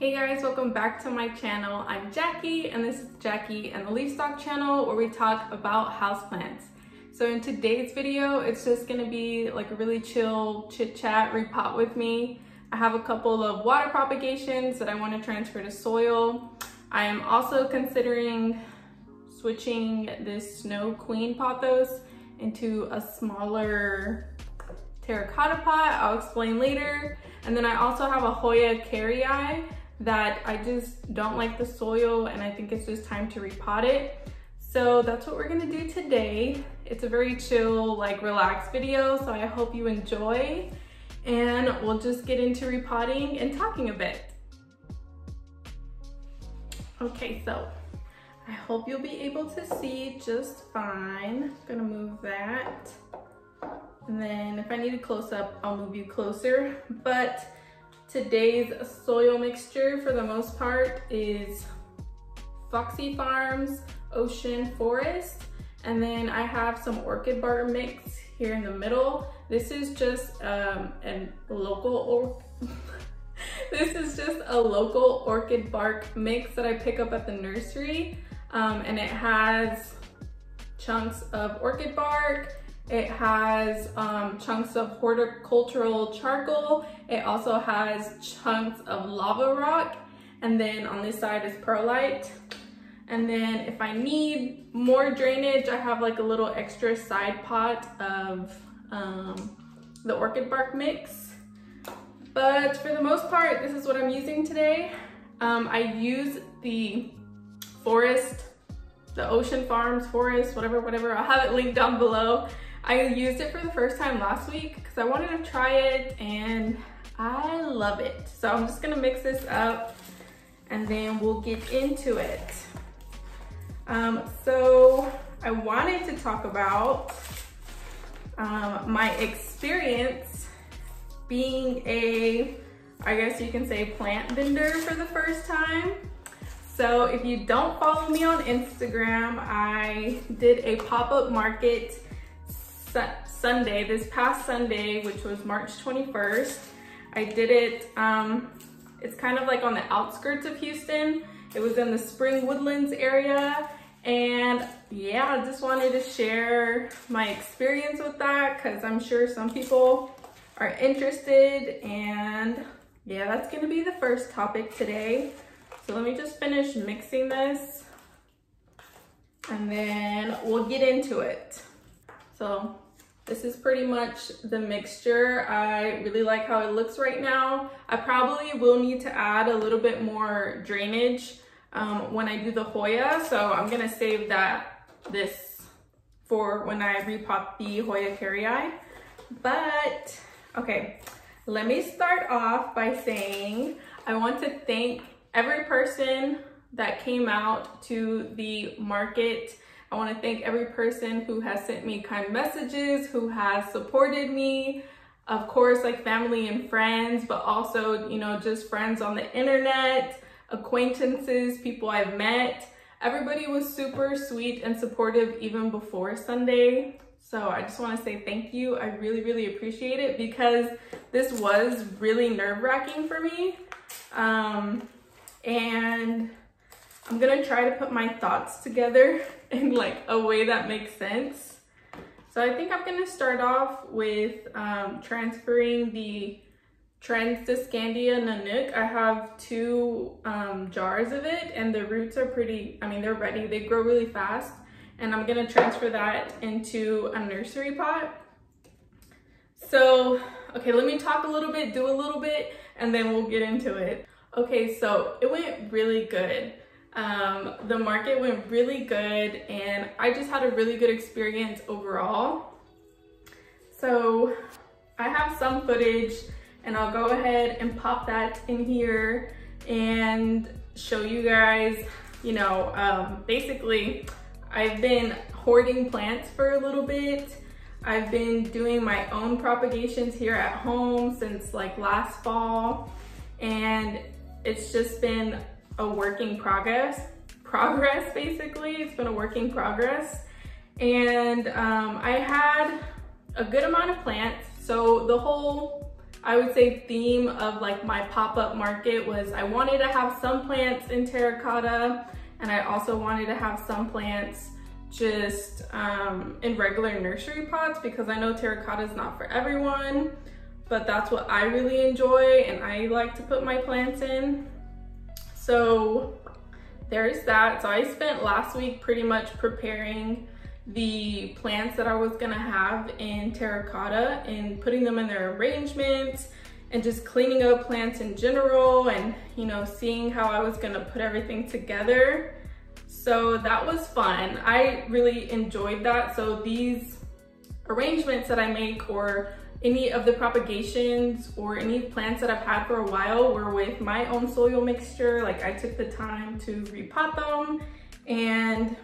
Hey guys, welcome back to my channel. I'm Jackie and this is Jackie and the Leaf Stalk channel where we talk about houseplants. So in today's video, it's just gonna be like a really chill chit chat, repot with me. I have a couple of water propagations that I wanna transfer to soil. I am also considering switching this Snow Queen pothos into a smaller terracotta pot. I'll explain later. And then I also have a Hoya kerrii that I just don't like the soil and I think it's just time to repot it. So that's what we're gonna do today. It's a very chill, like relaxed video, so I hope you enjoy and we'll just get into repotting and talking a bit. Okay, so I hope you'll be able to see just fine. I'm gonna move that. And then if I need a close up, I'll move you closer. But Today's soil mixture for the most part is Foxy Farms Ocean Forest. And then I have some orchid bark mix here in the middle. This is just um, a local, this is just a local orchid bark mix that I pick up at the nursery. Um, and it has chunks of orchid bark, it has um, chunks of horticultural charcoal. It also has chunks of lava rock. And then on this side is perlite. And then if I need more drainage, I have like a little extra side pot of um, the orchid bark mix. But for the most part, this is what I'm using today. Um, I use the forest, the Ocean Farms forest, whatever, whatever. I'll have it linked down below. I used it for the first time last week because I wanted to try it and I love it. So I'm just gonna mix this up and then we'll get into it. Um, so I wanted to talk about um, my experience being a, I guess you can say plant vendor for the first time. So if you don't follow me on Instagram, I did a pop-up market Sunday, this past Sunday, which was March 21st. I did it, um, it's kind of like on the outskirts of Houston. It was in the Spring Woodlands area. And yeah, I just wanted to share my experience with that because I'm sure some people are interested. And yeah, that's gonna be the first topic today. So let me just finish mixing this and then we'll get into it. So this is pretty much the mixture. I really like how it looks right now. I probably will need to add a little bit more drainage um, when I do the Hoya. So I'm gonna save that, this for when I repot the Hoya kerrii. But, okay, let me start off by saying I want to thank every person that came out to the market I want to thank every person who has sent me kind messages, who has supported me. Of course, like family and friends, but also, you know, just friends on the internet, acquaintances, people I've met. Everybody was super sweet and supportive even before Sunday. So I just want to say thank you. I really, really appreciate it because this was really nerve wracking for me. Um, and I'm gonna try to put my thoughts together in like a way that makes sense. So I think I'm gonna start off with um, transferring the Tradescantia Nanouk. I have two um, jars of it and the roots are pretty, I mean, they're ready. They grow really fast. And I'm gonna transfer that into a nursery pot. So, okay, let me talk a little bit, do a little bit, and then we'll get into it. Okay, so it went really good. Um, the market went really good and I just had a really good experience overall. So I have some footage and I'll go ahead and pop that in here and show you guys, you know, um, basically I've been hoarding plants for a little bit. I've been doing my own propagations here at home since like last fall and it's just been a working progress, progress basically. It's been a working progress. And um, I had a good amount of plants. So the whole I would say theme of like my pop-up market was I wanted to have some plants in terracotta and I also wanted to have some plants just um, in regular nursery pots because I know terracotta is not for everyone, but that's what I really enjoy and I like to put my plants in. So there's that. So I spent last week pretty much preparing the plants that I was gonna have in terracotta and putting them in their arrangements and just cleaning up plants in general and you know seeing how I was gonna put everything together. So that was fun. I really enjoyed that. So these arrangements that I make or any of the propagations or any plants that I've had for a while were with my own soil mixture. Like I took the time to repot them and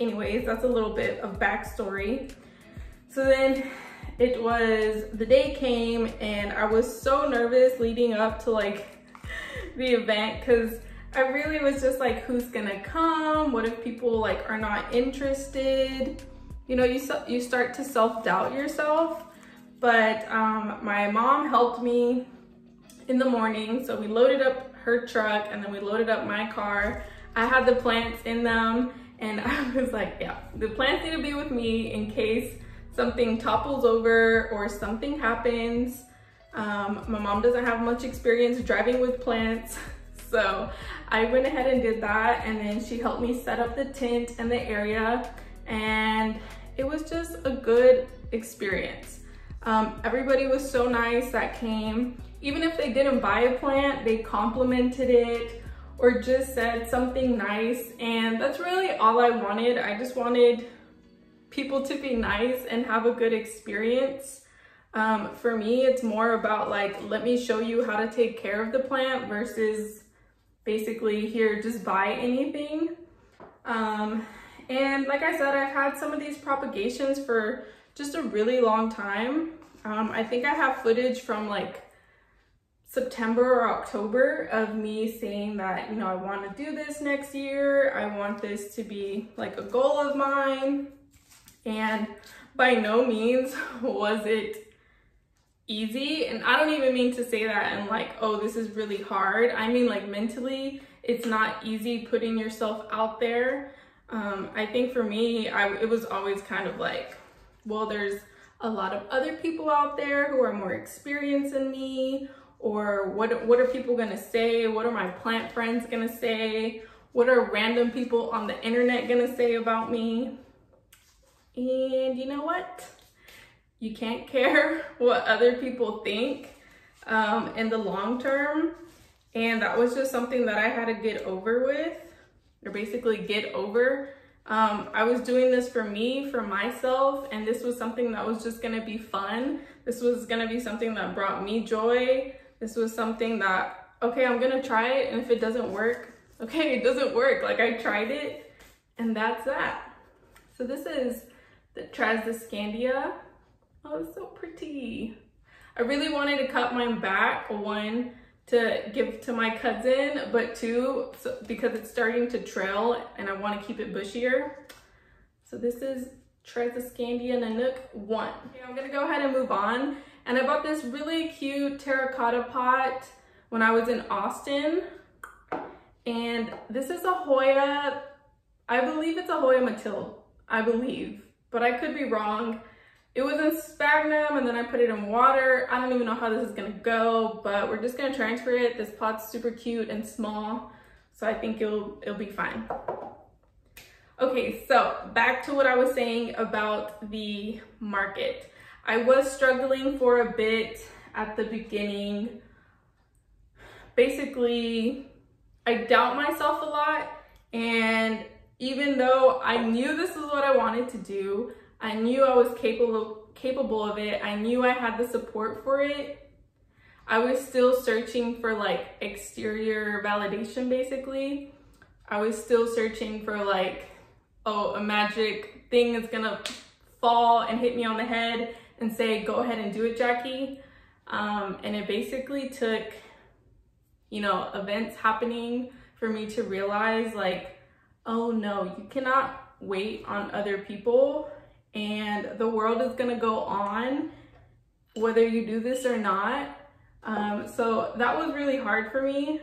anyways, that's a little bit of backstory. So then it was, the day came and I was so nervous leading up to like the event because I really was just like, who's gonna come? What if people like are not interested? You know, you, you start to self-doubt yourself. But um, my mom helped me in the morning. So we loaded up her truck and then we loaded up my car. I had the plants in them and I was like, yeah, the plants need to be with me in case something topples over or something happens. Um, my mom doesn't have much experience driving with plants. So I went ahead and did that. And then she helped me set up the tent and the area. And it was just a good experience. Um, everybody was so nice that came. Even if they didn't buy a plant, they complimented it or just said something nice. And that's really all I wanted. I just wanted people to be nice and have a good experience. Um, for me, it's more about like, let me show you how to take care of the plant versus basically here, just buy anything. Um, and like I said, I've had some of these propagations for just a really long time. Um, I think I have footage from like September or October of me saying that, you know, I want to do this next year. I want this to be like a goal of mine. And by no means was it easy. And I don't even mean to say that and like, oh, this is really hard. I mean like mentally, it's not easy putting yourself out there. Um, I think for me, I, it was always kind of like, well, there's a lot of other people out there who are more experienced than me or what, what are people gonna say? What are my plant friends gonna say? What are random people on the internet gonna say about me? And you know what? You can't care what other people think um, in the long term. And that was just something that I had to get over with, or basically get over. Um, I was doing this for me, for myself, and this was something that was just gonna be fun. This was gonna be something that brought me joy. This was something that, okay, I'm gonna try it, and if it doesn't work, okay, it doesn't work. Like I tried it, and that's that. So this is the Tradescantia. Oh, it's so pretty. I really wanted to cut mine back, one, to give to my cousin, but two, so, because it's starting to trail and I want to keep it bushier. So this is Tradescantia Nanouk 1. Okay, I'm gonna go ahead and move on and I bought this really cute terracotta pot when I was in Austin. And this is a Hoya, I believe it's a Hoya Mathilde, I believe, but I could be wrong. It was in sphagnum and then I put it in water. I don't even know how this is gonna go, but we're just gonna transfer it. This pot's super cute and small, so I think it'll, it'll be fine. Okay, so back to what I was saying about the market. I was struggling for a bit at the beginning. Basically, I doubt myself a lot. And even though I knew this is what I wanted to do, I knew I was capable, capable of it. I knew I had the support for it. I was still searching for like exterior validation basically. I was still searching for like, oh, a magic thing is gonna fall and hit me on the head and say, go ahead and do it, Jackie. Um, and it basically took, you know, events happening for me to realize like, oh no, you cannot wait on other people and the world is gonna go on whether you do this or not. Um, so that was really hard for me.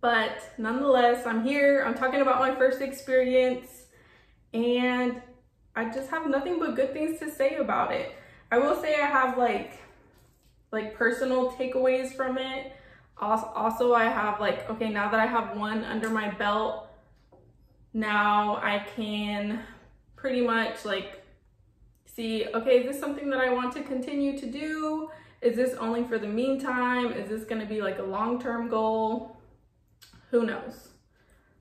But nonetheless, I'm here. I'm talking about my first experience and I just have nothing but good things to say about it. I will say I have like like personal takeaways from it. Also, I have like, okay, now that I have one under my belt, now I can pretty much like see, okay, is this something that I want to continue to do? Is this only for the meantime? Is this gonna be like a long-term goal? Who knows?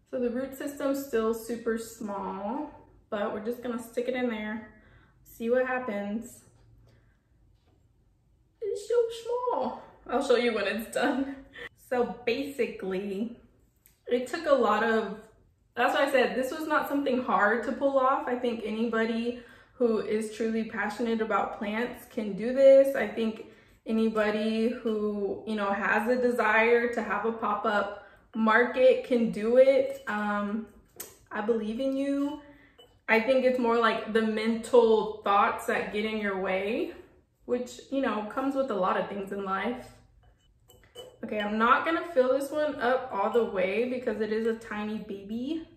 So the root system's still super small, but we're just gonna stick it in there, see what happens. It's so small. I'll show you when it's done. So basically, it took a lot of, that's why I said this was not something hard to pull off. I think anybody who is truly passionate about plants can do this. I think anybody who, you know, has a desire to have a pop-up market can do it. Um, I believe in you. I think it's more like the mental thoughts that get in your way, which, you know, comes with a lot of things in life. Okay, I'm not gonna fill this one up all the way because it is a tiny baby,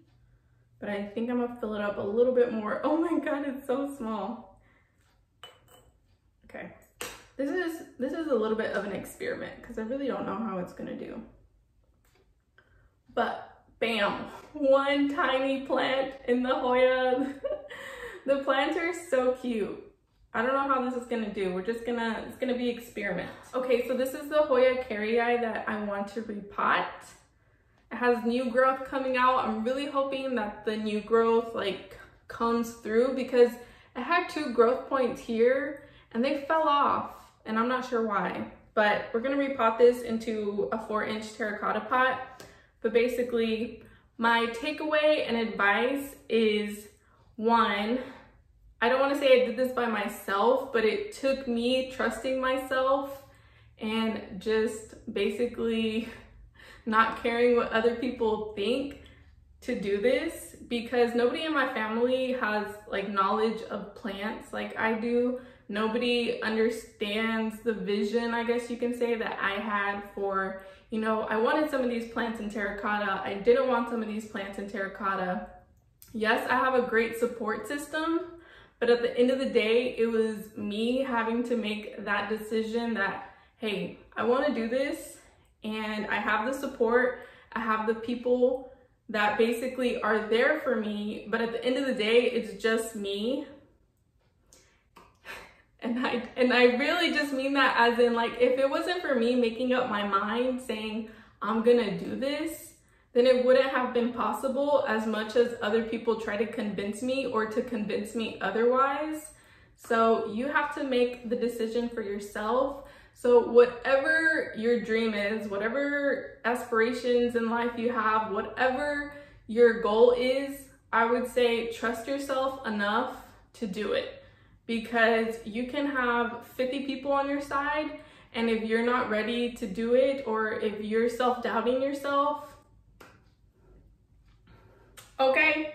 but I think I'm gonna fill it up a little bit more. Oh my God, it's so small. Okay, this is, this is a little bit of an experiment because I really don't know how it's gonna do. But bam, one tiny plant in the Hoya. the plants are so cute. I don't know how this is gonna do. We're just gonna, it's gonna be experiment. Okay, so this is the Hoya kerrii that I want to repot. It has new growth coming out. I'm really hoping that the new growth like comes through because it had two growth points here and they fell off and I'm not sure why. But we're gonna repot this into a four inch terracotta pot. But basically my takeaway and advice is one, I don't want to say I did this by myself, but it took me trusting myself and just basically not caring what other people think to do this because nobody in my family has like knowledge of plants like I do. Nobody understands the vision, I guess you can say, that I had for, you know, I wanted some of these plants in terracotta. I didn't want some of these plants in terracotta. Yes, I have a great support system, but at the end of the day, it was me having to make that decision that, hey, I want to do this and I have the support. I have the people that basically are there for me. But at the end of the day, it's just me and I and I really just mean that as in like if it wasn't for me making up my mind saying I'm gonna do this, then it wouldn't have been possible as much as other people try to convince me or to convince me otherwise. So you have to make the decision for yourself. So whatever your dream is, whatever aspirations in life you have, whatever your goal is, I would say trust yourself enough to do it because you can have 50 people on your side and if you're not ready to do it or if you're self-doubting yourself, okay,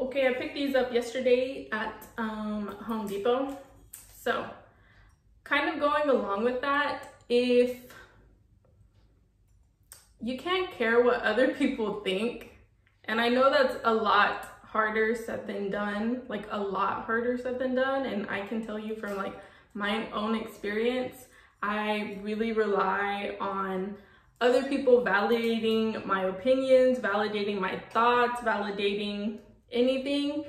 okay, I picked these up yesterday at um, Home Depot. So kind of going along with that, if you can't care what other people think, and I know that's a lot harder said than done, like a lot harder said than done. And I can tell you from like my own experience, I really rely on other people validating my opinions, validating my thoughts, validating anything.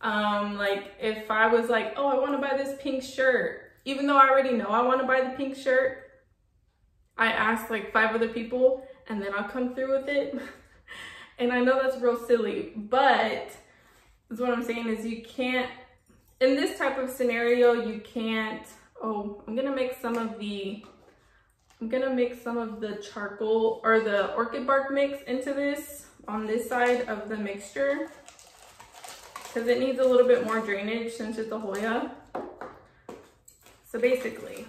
Um, like if I was like, oh, I want to buy this pink shirt, even though I already know I want to buy the pink shirt, I ask like five other people and then I'll come through with it. And I know that's real silly, but is what I'm saying is you can't, in this type of scenario, you can't, oh, I'm gonna make some of the, I'm gonna mix some of the charcoal or the orchid bark mix into this on this side of the mixture because it needs a little bit more drainage since it's a Hoya. So basically,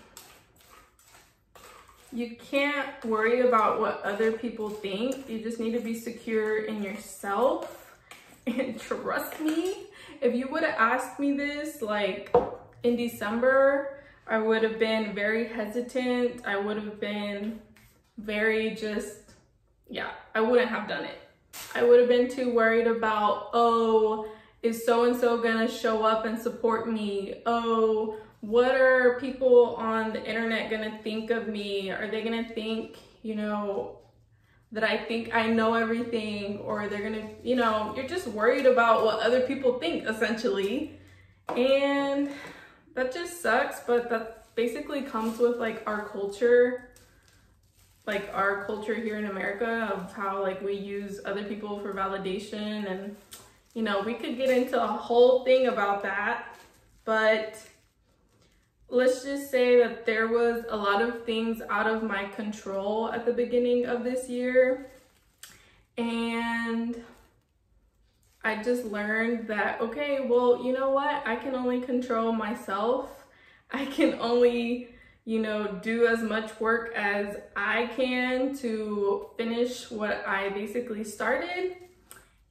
you can't worry about what other people think. You just need to be secure in yourself. And trust me, if you would have asked me this like in December, I would have been very hesitant. I would have been very just, yeah, I wouldn't have done it. I would have been too worried about, oh, is so-and-so gonna show up and support me? Oh, what are people on the internet gonna think of me? Are they gonna think, you know, that I think I know everything or they're gonna, you know, you're just worried about what other people think essentially. And that just sucks, but that basically comes with like our culture like our culture here in America of how like we use other people for validation and you know, we could get into a whole thing about that, but let's just say that there was a lot of things out of my control at the beginning of this year. And I just learned that, okay, well, you know what? I can only control myself. I can only you know, do as much work as I can to finish what I basically started.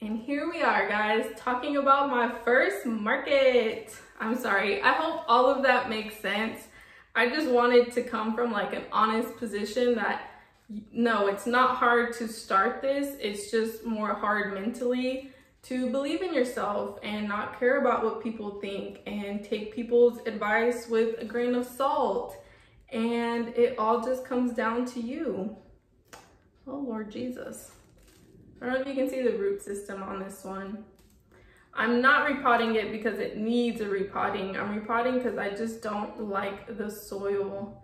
And here we are, guys, talking about my first market. I'm sorry, I hope all of that makes sense. I just wanted to come from like an honest position that no, it's not hard to start this. It's just more hard mentally to believe in yourself and not care about what people think and take people's advice with a grain of salt and it all just comes down to you. Oh, Lord Jesus. I don't know if you can see the root system on this one. I'm not repotting it because it needs a repotting. I'm repotting because I just don't like the soil.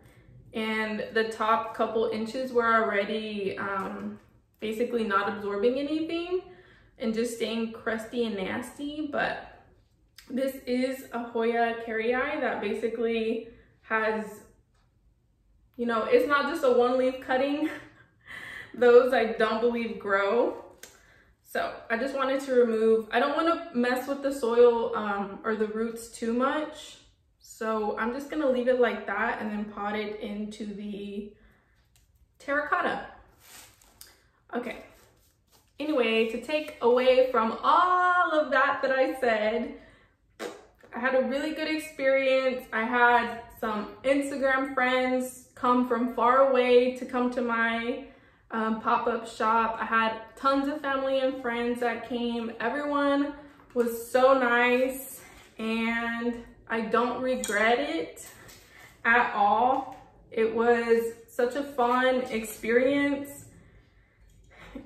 And the top couple inches were already um, basically not absorbing anything and just staying crusty and nasty. But this is a Hoya kerrii that basically has you know, it's not just a one leaf cutting. Those I don't believe grow. So I just wanted to remove, I don't want to mess with the soil um, or the roots too much. So I'm just gonna leave it like that and then pot it into the terracotta. Okay. Anyway, to take away from all of that that I said, I had a really good experience. I had some Instagram friends come from far away to come to my um, pop-up shop. I had tons of family and friends that came. Everyone was so nice and I don't regret it at all. It was such a fun experience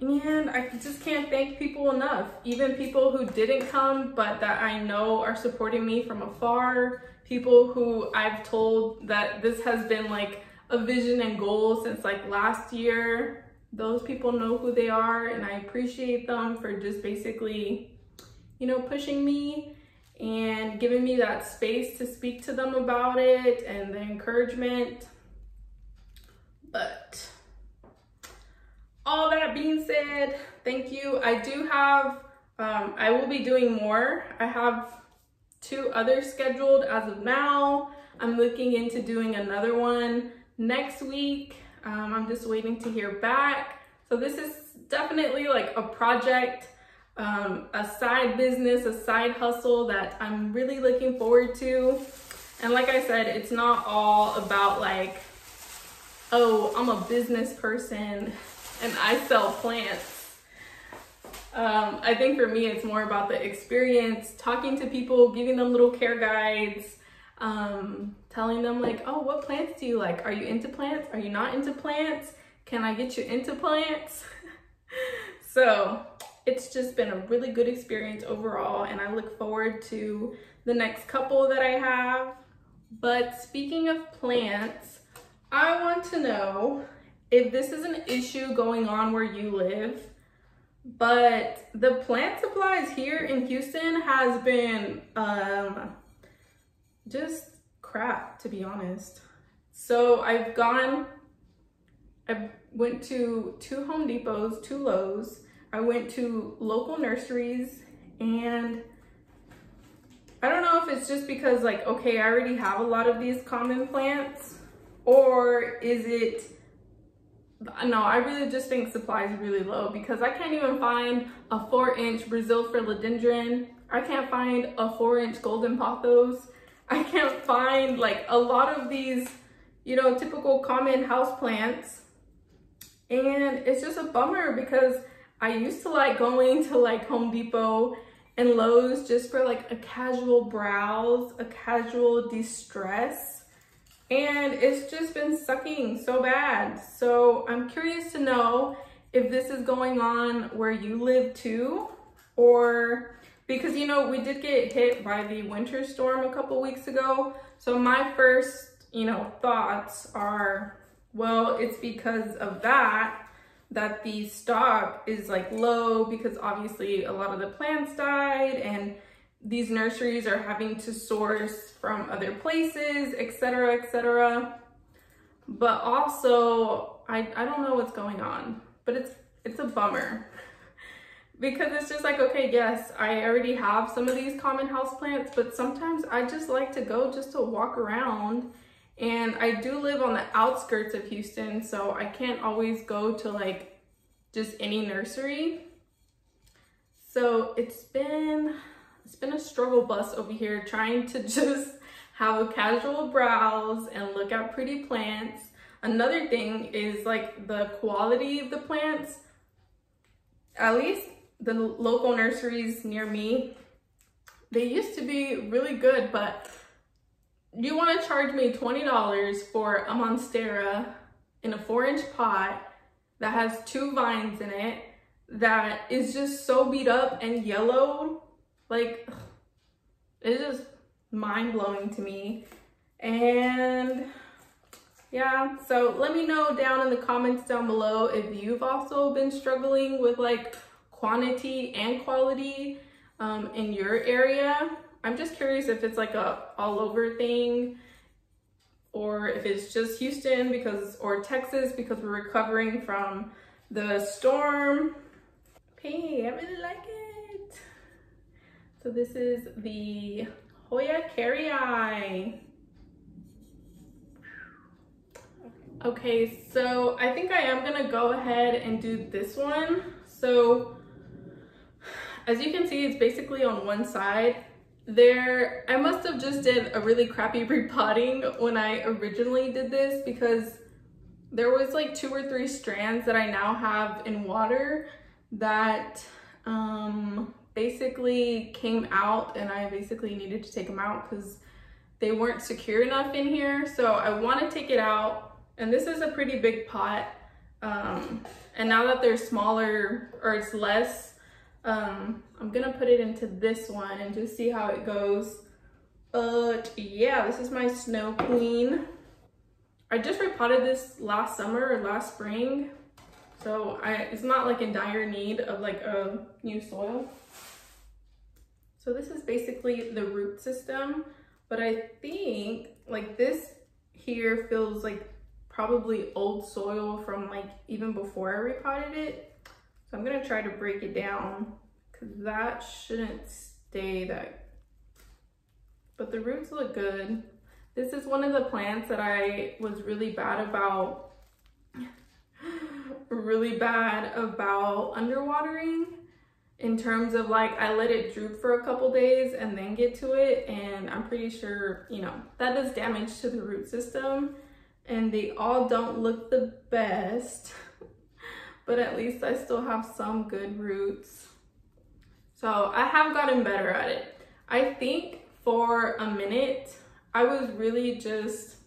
and I just can't thank people enough. Even people who didn't come but that I know are supporting me from afar, people who I've told that this has been like a vision and goal since like last year. Those people know who they are and I appreciate them for just basically, you know, pushing me and giving me that space to speak to them about it and the encouragement. But all that being said, thank you. I do have, um, I will be doing more. I have two others scheduled as of now. I'm looking into doing another one next week. Um, I'm just waiting to hear back. So this is definitely like a project, um, a side business, a side hustle that I'm really looking forward to. And like I said, it's not all about like, oh, I'm a business person and I sell plants. Um, I think for me, it's more about the experience, talking to people, giving them little care guides, um, telling them like, oh, what plants do you like? Are you into plants? Are you not into plants? Can I get you into plants? so it's just been a really good experience overall and I look forward to the next couple that I have. But speaking of plants, I want to know if this is an issue going on where you live, but the plant supplies here in Houston has been um, just crap, to be honest. So I've gone, I went to two Home Depots, two Lowe's. I went to local nurseries and I don't know if it's just because like, okay, I already have a lot of these common plants or is it, no, I really just think supply is really low because I can't even find a four inch Brazil philodendron. I can't find a four inch golden pothos. I can't find like a lot of these, you know, typical common house plants. And it's just a bummer because I used to like going to like Home Depot and Lowe's just for like a casual browse, a casual de-stress. And it's just been sucking so bad. So I'm curious to know if this is going on where you live too, or because you know, we did get hit by the winter storm a couple weeks ago. So my first, you know, thoughts are, well, it's because of that that the stock is like low because obviously a lot of the plants died and these nurseries are having to source from other places, etc., etc. But also, I, I don't know what's going on, but it's it's a bummer because it's just like, okay, yes, I already have some of these common house plants, but sometimes I just like to go just to walk around and I do live on the outskirts of Houston, so I can't always go to like just any nursery. So it's been, it's been a struggle bus over here trying to just have a casual browse and look at pretty plants. Another thing is like the quality of the plants. At least the local nurseries near me, they used to be really good, but you want to charge me $20 for a Monstera in a four inch pot that has two vines in it that is just so beat up and yellow. Like, it's just mind blowing to me. And yeah, so let me know down in the comments down below if you've also been struggling with like quantity and quality um, in your area. I'm just curious if it's like a all over thing or if it's just Houston because, or Texas because we're recovering from the storm. Hey, I really like it. So this is the Hoya Kerrii. Okay, so I think I am gonna go ahead and do this one. So as you can see, it's basically on one side there, I must have just did a really crappy repotting when I originally did this because there was like two or three strands that I now have in water that um, basically came out and I basically needed to take them out because they weren't secure enough in here. So I want to take it out and this is a pretty big pot. Um, and now that they're smaller or it's less um, I'm gonna put it into this one and just see how it goes. But yeah, this is my Snow Queen. I just repotted this last summer or last spring. So I, it's not like in dire need of like a new soil. So this is basically the root system, but I think like this here feels like probably old soil from like even before I repotted it. So I'm gonna try to break it down because that shouldn't stay that, but the roots look good. This is one of the plants that I was really bad about, really bad about underwatering in terms of like I let it droop for a couple days and then get to it and I'm pretty sure you know that does damage to the root system and they all don't look the best but at least I still have some good roots. So I have gotten better at it. I think for a minute, I was really just,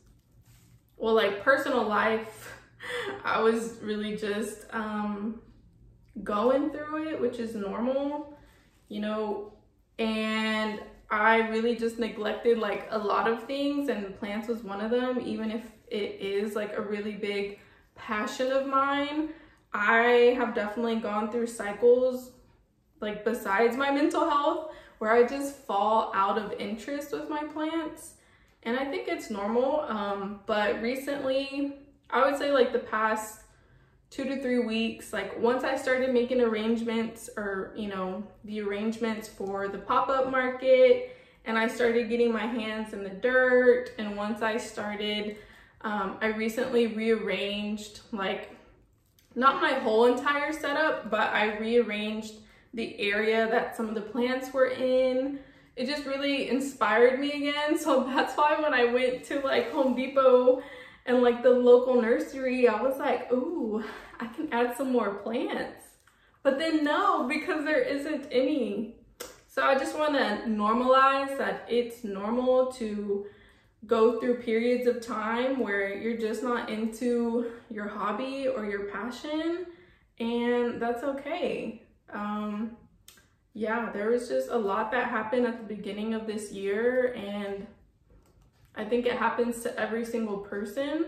well, like personal life, I was really just um, going through it, which is normal, you know, and I really just neglected like a lot of things and plants was one of them, even if it is like a really big passion of mine. I have definitely gone through cycles like besides my mental health where I just fall out of interest with my plants. And I think it's normal. Um, but recently, I would say like the past two to three weeks, like once I started making arrangements or, you know, the arrangements for the pop-up market and I started getting my hands in the dirt. And once I started, um, I recently rearranged like not my whole entire setup, but I rearranged the area that some of the plants were in it just really inspired me again. So that's why when I went to like Home Depot and like the local nursery, I was like, ooh, I can add some more plants. But then no, because there isn't any. So I just want to normalize that it's normal to go through periods of time where you're just not into your hobby or your passion and that's okay. Um, yeah, there was just a lot that happened at the beginning of this year and I think it happens to every single person.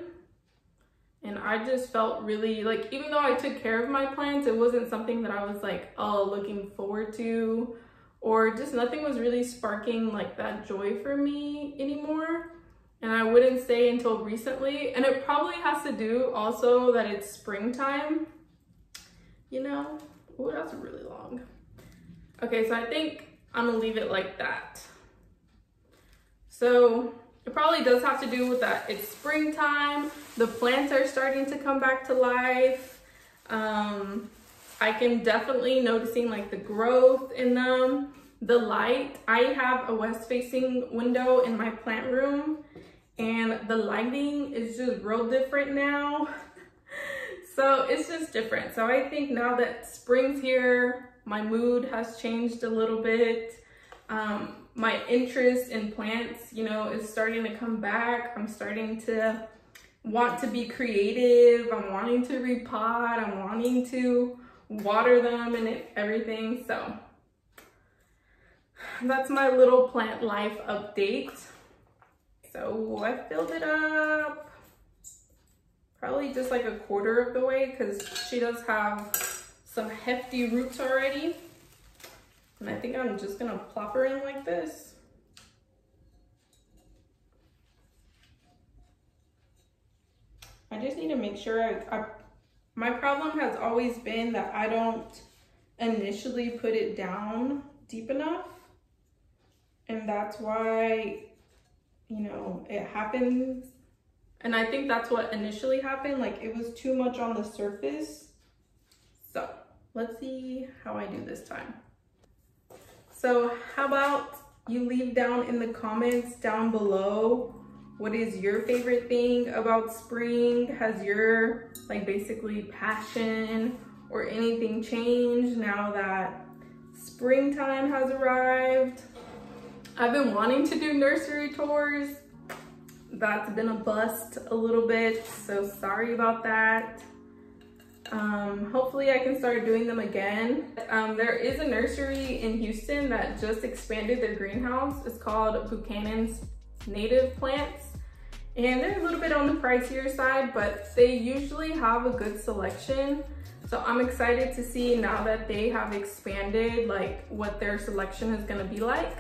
And I just felt really like, even though I took care of my plants, it wasn't something that I was like, oh, looking forward to, or just nothing was really sparking like that joy for me anymore. And I wouldn't say until recently. And it probably has to do also that it's springtime, you know? Oh, that's really long. Okay, so I think I'm gonna leave it like that. So it probably does have to do with that. It's springtime. The plants are starting to come back to life. Um, I can definitely noticing like the growth in them. The light, I have a west facing window in my plant room and the lighting is just real different now. so it's just different. So I think now that spring's here, my mood has changed a little bit. Um, my interest in plants, you know, is starting to come back. I'm starting to want to be creative. I'm wanting to repot. I'm wanting to water them and everything. So that's my little plant life update. So I filled it up probably just like a quarter of the way because she does have some hefty roots already. And I think I'm just gonna plop her in like this. I just need to make sure I, I, my problem has always been that I don't initially put it down deep enough. And that's why, you know, it happens. And I think that's what initially happened. Like it was too much on the surface. So let's see how I do this time. So how about you leave down in the comments down below what is your favorite thing about spring? Has your like basically passion or anything changed now that springtime has arrived? I've been wanting to do nursery tours. That's been a bust a little bit, so sorry about that. Um, hopefully I can start doing them again. Um, there is a nursery in Houston that just expanded their greenhouse. It's called Buchanan's Native Plants. And they're a little bit on the pricier side, but they usually have a good selection. So I'm excited to see now that they have expanded like what their selection is gonna be like.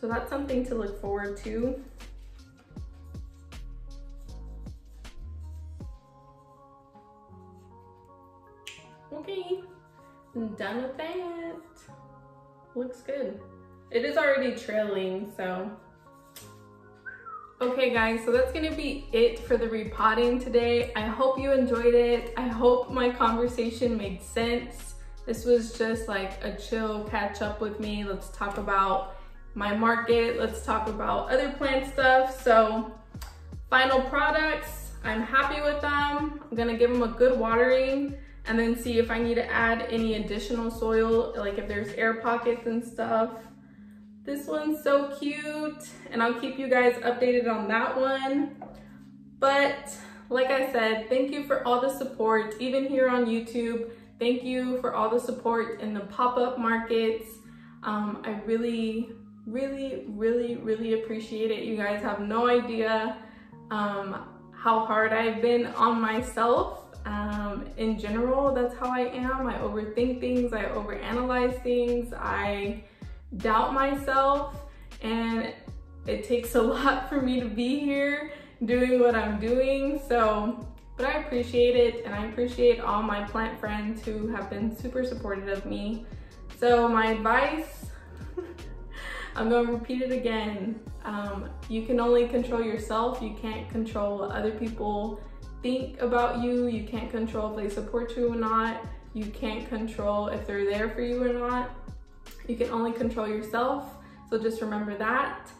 So that's something to look forward to. Okay, I'm done with that. Looks good. It is already trailing, so. Okay guys, so that's gonna be it for the repotting today. I hope you enjoyed it. I hope my conversation made sense. This was just like a chill catch up with me. Let's talk about my market. Let's talk about other plant stuff. So final products, I'm happy with them. I'm gonna give them a good watering and then see if I need to add any additional soil, like if there's air pockets and stuff. This one's so cute and I'll keep you guys updated on that one. But like I said, thank you for all the support, even here on YouTube. Thank you for all the support in the pop-up markets. Um, I really, really, really, really appreciate it. You guys have no idea um, how hard I've been on myself um, in general, that's how I am. I overthink things, I overanalyze things, I doubt myself, and it takes a lot for me to be here doing what I'm doing. So, but I appreciate it, and I appreciate all my plant friends who have been super supportive of me. So my advice, I'm gonna repeat it again. Um, you can only control yourself. You can't control what other people think about you. You can't control if they support you or not. You can't control if they're there for you or not. You can only control yourself. So just remember that.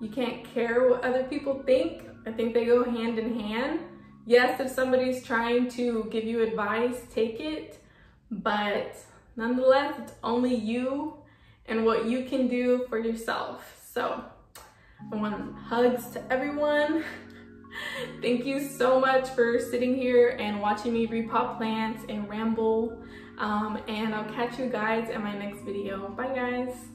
You can't care what other people think. I think they go hand in hand. Yes, if somebody's trying to give you advice, take it. But nonetheless, it's only you and what you can do for yourself. So I want hugs to everyone. Thank you so much for sitting here and watching me repot plants and ramble. Um, and I'll catch you guys in my next video. Bye guys.